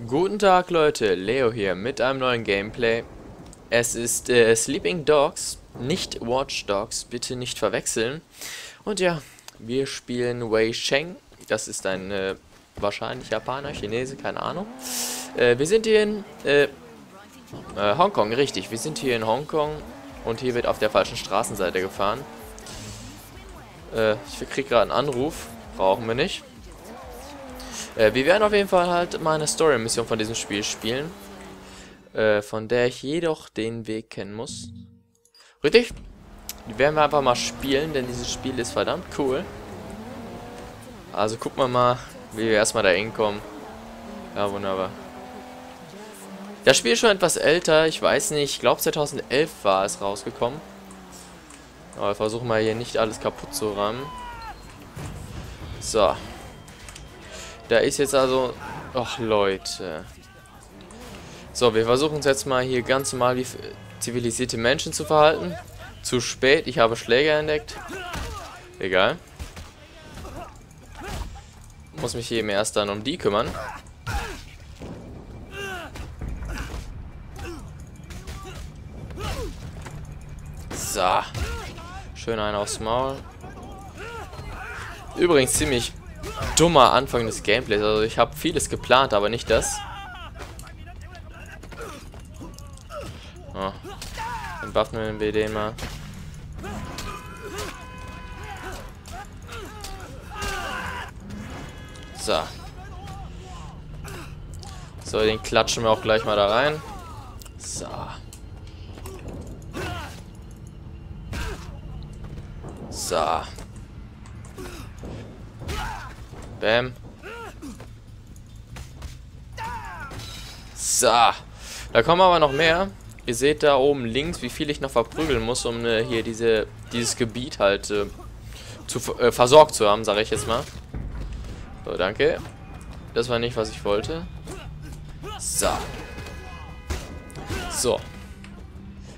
Guten Tag Leute, Leo hier mit einem neuen Gameplay. Es ist äh, Sleeping Dogs, nicht Watch Dogs, bitte nicht verwechseln. Und ja, wir spielen Wei Sheng, das ist ein äh, wahrscheinlich Japaner, Chinese, keine Ahnung. Äh, wir sind hier in äh, äh, Hongkong, richtig, wir sind hier in Hongkong und hier wird auf der falschen Straßenseite gefahren. Äh, ich krieg gerade einen Anruf, brauchen wir nicht. Äh, wir werden auf jeden Fall halt mal eine Story-Mission von diesem Spiel spielen. Äh, von der ich jedoch den Weg kennen muss. Richtig? Die werden wir einfach mal spielen, denn dieses Spiel ist verdammt cool. Also gucken wir mal, wie wir erstmal da hinkommen. Ja, wunderbar. Das Spiel ist schon etwas älter, ich weiß nicht, ich glaube 2011 war es rausgekommen. Aber wir versuchen mal hier nicht alles kaputt zu rammen. So. Da ist jetzt also... Ach, Leute. So, wir versuchen uns jetzt mal hier ganz normal wie zivilisierte Menschen zu verhalten. Zu spät, ich habe Schläger entdeckt. Egal. Muss mich eben erst dann um die kümmern. So. Schön einen aufs Maul. Übrigens ziemlich dummer Anfang des Gameplays. Also ich habe vieles geplant, aber nicht das. Oh. Dann buffen wir den mal. So. So, den klatschen wir auch gleich mal da rein. So. So. Bam. So. Da kommen aber noch mehr. Ihr seht da oben links, wie viel ich noch verprügeln muss, um äh, hier diese, dieses Gebiet halt äh, zu, äh, versorgt zu haben, sage ich jetzt mal. So, danke. Das war nicht, was ich wollte. So. So.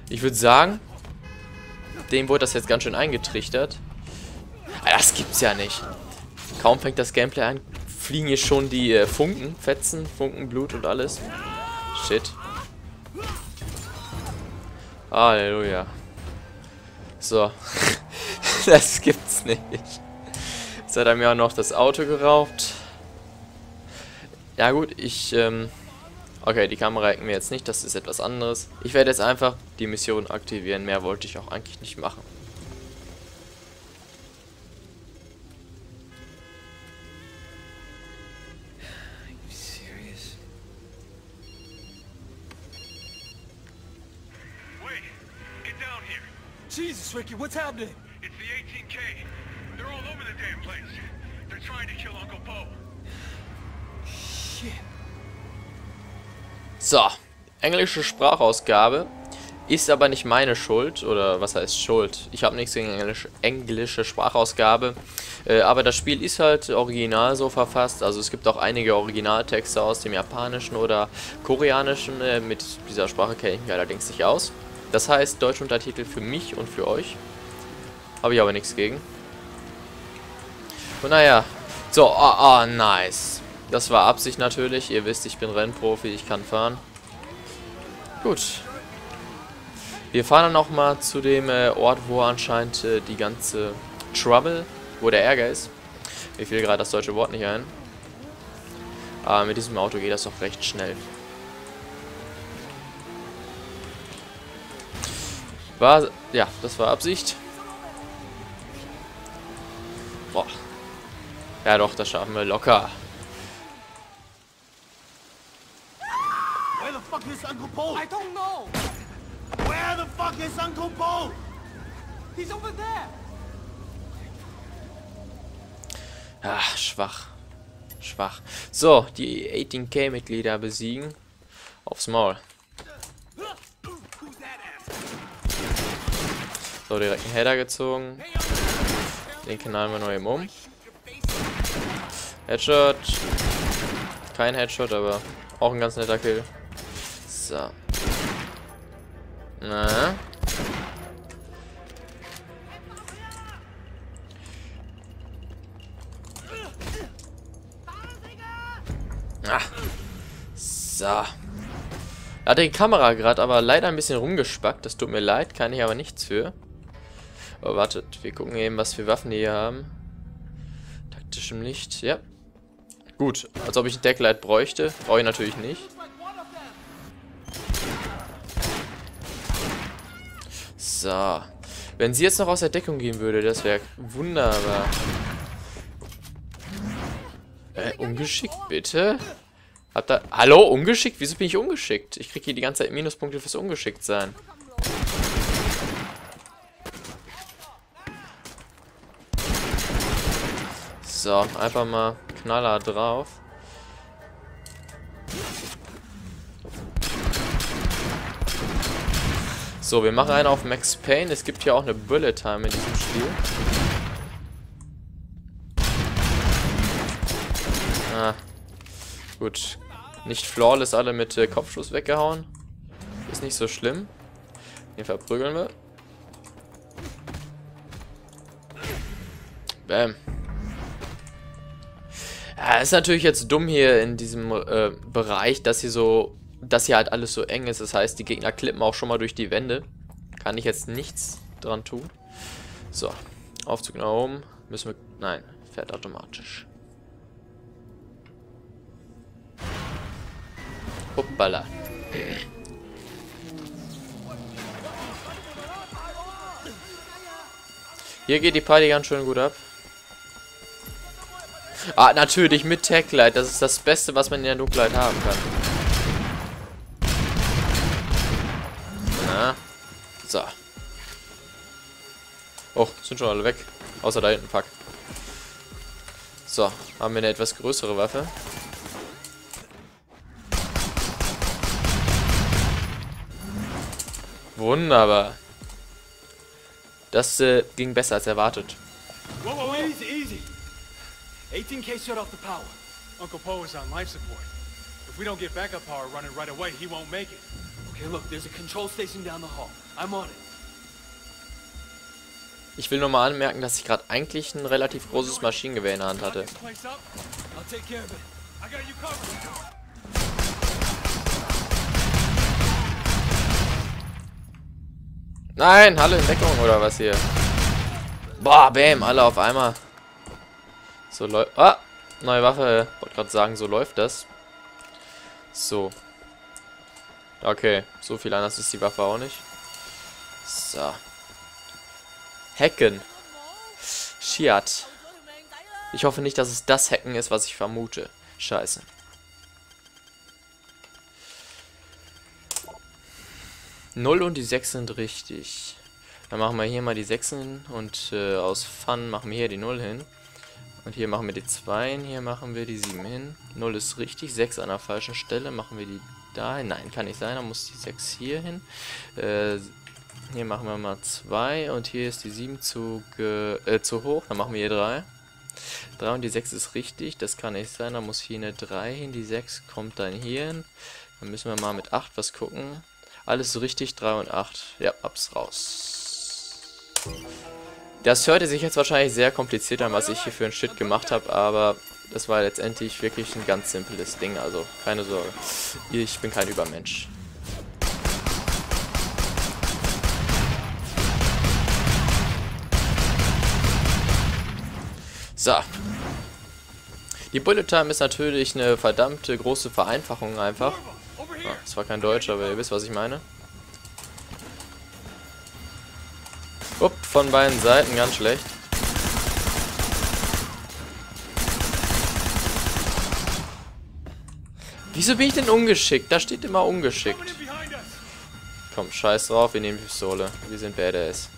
Ich würde sagen, dem wurde das jetzt ganz schön eingetrichtert. Das gibt's ja nicht. Kaum fängt das Gameplay an, fliegen hier schon die äh, Funken, Fetzen, Funken, Blut und alles. Shit. Halleluja. So. das gibt's nicht. Jetzt hat er mir auch noch das Auto geraubt. Ja gut, ich, ähm... Okay, die Kamera hacken wir jetzt nicht, das ist etwas anderes. Ich werde jetzt einfach die Mission aktivieren, mehr wollte ich auch eigentlich nicht machen. Ricky, what's happening? It's the 18K. They're all over the damn place. They're trying to kill Uncle Poe. Shit. So, englische Sprachausgabe ist aber nicht meine Schuld, oder was heißt Schuld? Ich habe nichts gegen Englisch, englische Sprachausgabe, äh, aber das Spiel ist halt original so verfasst, also es gibt auch einige Originaltexte aus dem Japanischen oder Koreanischen, äh, mit dieser Sprache kenne ich mich allerdings nicht aus. Das heißt, deutsche Untertitel für mich und für euch. Habe ich aber nichts gegen. Und naja. So, oh, oh, nice. Das war Absicht natürlich. Ihr wisst, ich bin Rennprofi, ich kann fahren. Gut. Wir fahren dann auch mal zu dem äh, Ort, wo anscheinend äh, die ganze Trouble, wo der Ärger ist. Mir fiel gerade das deutsche Wort nicht ein. Aber mit diesem Auto geht das doch recht schnell. War, ja, das war Absicht. Boah. Ja doch, das schaffen wir locker. Where the fuck is Uncle Paul? I don't know. Where the fuck is Uncle Paul? He's over there. Ah, schwach. Schwach. So, die 18k-Mitglieder besiegen. Aufs Maul. So, direkt einen Header gezogen. Den knallen wir noch eben um. Headshot. Kein Headshot, aber auch ein ganz netter Kill. So. Na. Ah. So. Hat die Kamera gerade aber leider ein bisschen rumgespackt. Das tut mir leid, kann ich aber nichts für. Aber wartet, wir gucken eben, was für Waffen die hier haben. Taktischem Licht, ja. Gut, als ob ich ein Decklight bräuchte. Brauche ich natürlich nicht. So. Wenn sie jetzt noch aus der Deckung gehen würde, das wäre wunderbar. Äh, ungeschickt, bitte? Habt ihr... Hallo, ungeschickt? Wieso bin ich ungeschickt? Ich kriege hier die ganze Zeit Minuspunkte fürs Ungeschickt sein. So, einfach mal Knaller drauf. So, wir machen einen auf Max Payne. Es gibt hier auch eine Bullet Time in diesem Spiel. Ah. Gut. Nicht flawless alle mit äh, Kopfschuss weggehauen. Ist nicht so schlimm. Den verprügeln wir. Bam. Ja, ist natürlich jetzt dumm hier in diesem äh, Bereich, dass hier so dass hier halt alles so eng ist. Das heißt, die Gegner klippen auch schon mal durch die Wände. Kann ich jetzt nichts dran tun. So, Aufzug nach oben. Müssen wir... Nein, fährt automatisch. Hoppala. Hier geht die Party ganz schön gut ab. Ah, natürlich mit Techlight. Das ist das Beste, was man in der Dunkelheit haben kann. Na. So. Oh, sind schon alle weg. Außer da hinten, fuck. So, haben wir eine etwas größere Waffe. Wunderbar. Das äh, ging besser als erwartet. Whoa, whoa, easy. 18K shut off the power. Uncle Poe is on life support. If we don't get backup power running right away, he won't make it. Okay, look, there's a control station down the hall. I'm on it. Ich will nur mal anmerken, dass ich gerade eigentlich ein relativ großes Maschinengewehr in der Hand hatte. Nein, Halle in Deckung oder was hier? Boah, bam, alle auf einmal. So läuft... Ah, neue Waffe. Wollte gerade sagen, so läuft das. So, Okay, so viel anders ist die Waffe auch nicht. So. Hacken. Shiat. Ich hoffe nicht, dass es das Hacken ist, was ich vermute. Scheiße. Null und die 6 sind richtig. Dann machen wir hier mal die 6 und äh, aus Fun machen wir hier die 0 hin. Und hier machen wir die 2 hier machen wir die 7 hin. 0 ist richtig, 6 an der falschen Stelle, machen wir die dahin. Nein, kann nicht sein. Dann muss die 6 hier hin. Äh, hier machen wir mal 2 und hier ist die 7 zu, äh, zu hoch. Dann machen wir hier 3. 3 und die 6 ist richtig. Das kann nicht sein. Dann muss hier eine 3 hin. Die 6 kommt dann hier hin. Dann müssen wir mal mit 8 was gucken. Alles richtig. 3 und 8. Ja, ab's raus. Das hörte sich jetzt wahrscheinlich sehr kompliziert an, was ich hier für ein Shit gemacht habe, aber das war letztendlich wirklich ein ganz simples Ding, also keine Sorge. Ich bin kein Übermensch. So. Die Bullet Time ist natürlich eine verdammte große Vereinfachung einfach. Ah, das war kein Deutsch, aber ihr wisst, was ich meine. Upp, von beiden Seiten ganz schlecht. Wieso bin ich denn ungeschickt? Da steht immer ungeschickt. Komm, scheiß drauf, wir nehmen die Pistole. Wir sind Badass.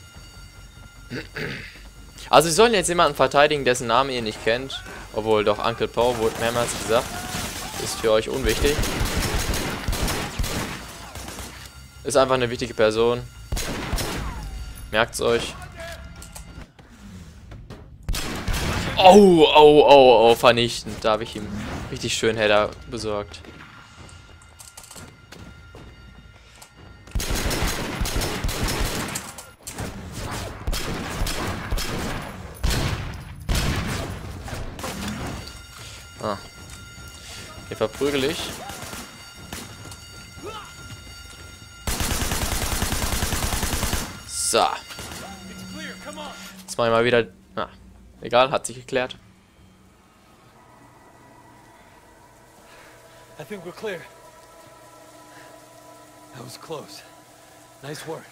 Also, sie sollen jetzt jemanden verteidigen, dessen Namen ihr nicht kennt. Obwohl, doch, Uncle Poe wurde mehrmals gesagt. Ist für euch unwichtig. Ist einfach eine wichtige Person. Merkt's euch. Oh, oh, oh, oh, vernichtend. Da habe ich ihm richtig schön Header besorgt. Ah. Hier verprügel ich. So. Jetzt machen wir mal wieder... Na, egal, hat sich geklärt. I think we're clear. That was close. Nice work.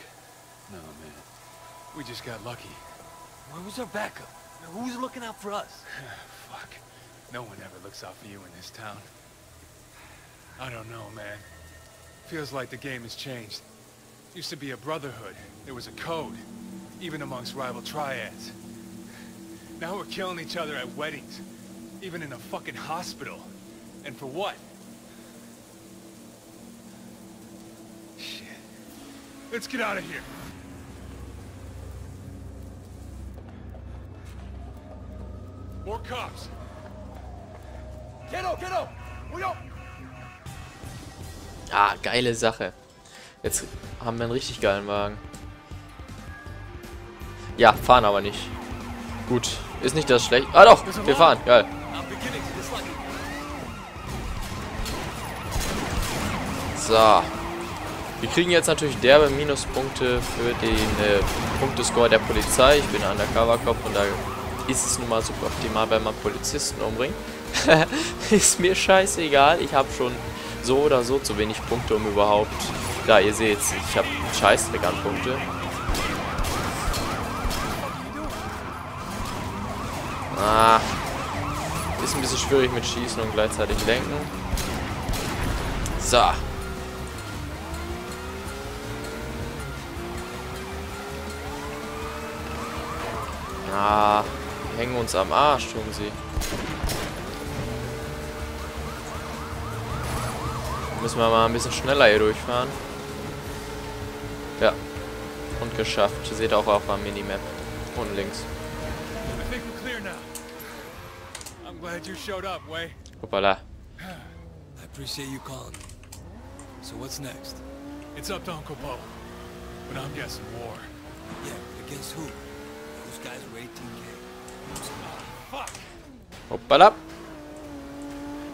No, man. We just got lucky. Where was our backup? Who's looking out for us? Fuck. No one ever looks out for you in this town. I don't know, man. Feels like the game has changed. Used to be a brotherhood. There was a code. Even amongst rival triads. Now we're killing each other at weddings. Even in a fucking hospital. And for what? Shit. Let's get out of here. More cops. Kiddo, kiddo! We don't... Ah, geile Sache. Jetzt haben wir einen richtig geilen Wagen. Ja, fahren aber nicht. Gut, ist nicht das schlecht. Ah doch, wir fahren. Geil. So. Wir kriegen jetzt natürlich derbe Minuspunkte für den äh, Punktescore der Polizei. Ich bin Undercover-Cop und da ist es nun mal super optimal, wenn man Polizisten umbringt. ist mir scheißegal. Ich habe schon so oder so zu wenig Punkte, um überhaupt... Da, ihr seht ich habe Scheißdreck an Punkte. Ah. Ist ein bisschen schwierig mit Schießen und gleichzeitig Lenken. So. Ah, hängen uns am Arsch, tun sie. Müssen wir mal ein bisschen schneller hier durchfahren. Ja. Und geschafft. Seht auch auf der Minimap. Unten links. I think we're clear now. I'm glad you showed up, Way. Hoppala. I appreciate you calling. So what's next? It's up to Uncle Bo. But I'm guessing war. Yeah, against who? Those guys were 18K. Fuck! Hoppala.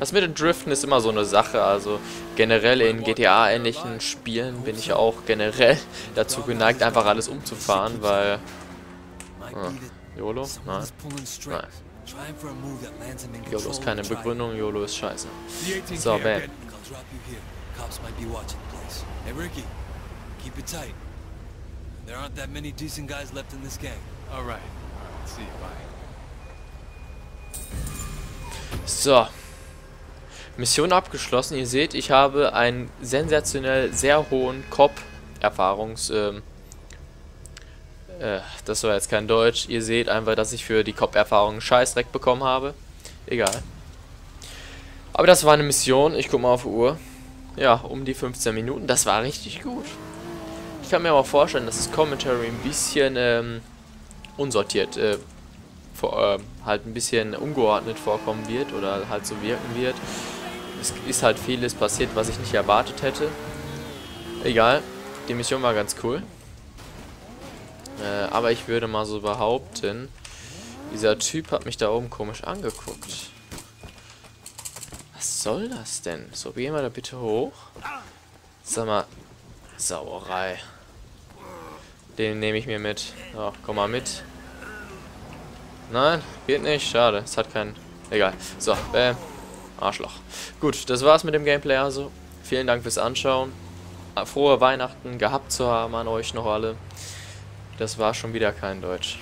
Das mit dem Driften ist immer so eine Sache. Also generell in GTA-ähnlichen Spielen bin ich auch generell dazu geneigt, einfach alles umzufahren, weil... Ah, that YOLO? Nein. is pulling strings. Trying for a move that lands him in YOLO ist keine. Begründung, YOLO ist scheiße. The 18K So. Hey, Ricky, keep it tight. There aren't that many decent guys left in this gang. All right. All right. See you. Bye. So. Mission abgeschlossen. Ihr seht, ich habe einen sensationell sehr hohen Cop-Erfahrungs... Ähm, äh, das war jetzt kein Deutsch. Ihr seht einfach, dass ich für die Cop-Erfahrung einen Scheißdreck bekommen habe. Egal. Aber das war eine Mission. Ich guck mal auf die Uhr. Ja, um die 15 Minuten. Das war richtig gut. Ich kann mir aber vorstellen, dass das Commentary ein bisschen ähm, unsortiert äh, vor, äh, halt ein bisschen ungeordnet vorkommen wird oder halt so wirken wird. Es ist halt vieles passiert, was ich nicht erwartet hätte. Egal, die Mission war ganz cool. Äh, aber ich würde mal so behaupten, dieser Typ hat mich da oben komisch angeguckt. Was soll das denn? So, gehen wir da bitte hoch. Sag mal, Sauerei. Den nehme ich mir mit. So, komm mal mit. Nein, geht nicht. Schade. Es hat keinen... Egal. So, äh, Arschloch. Gut, das war's mit dem Gameplay also. Vielen Dank fürs Anschauen. Frohe Weihnachten gehabt zu haben an euch noch alle. Das war schon wieder kein Deutsch.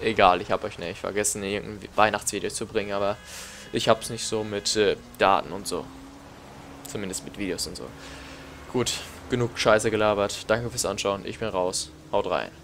Egal, ich habe euch nicht vergessen, irgendein Weihnachtsvideo zu bringen, aber ich hab's nicht so mit äh, Daten und so. Zumindest mit Videos und so. Gut, genug Scheiße gelabert. Danke fürs Anschauen. Ich bin raus. Haut rein.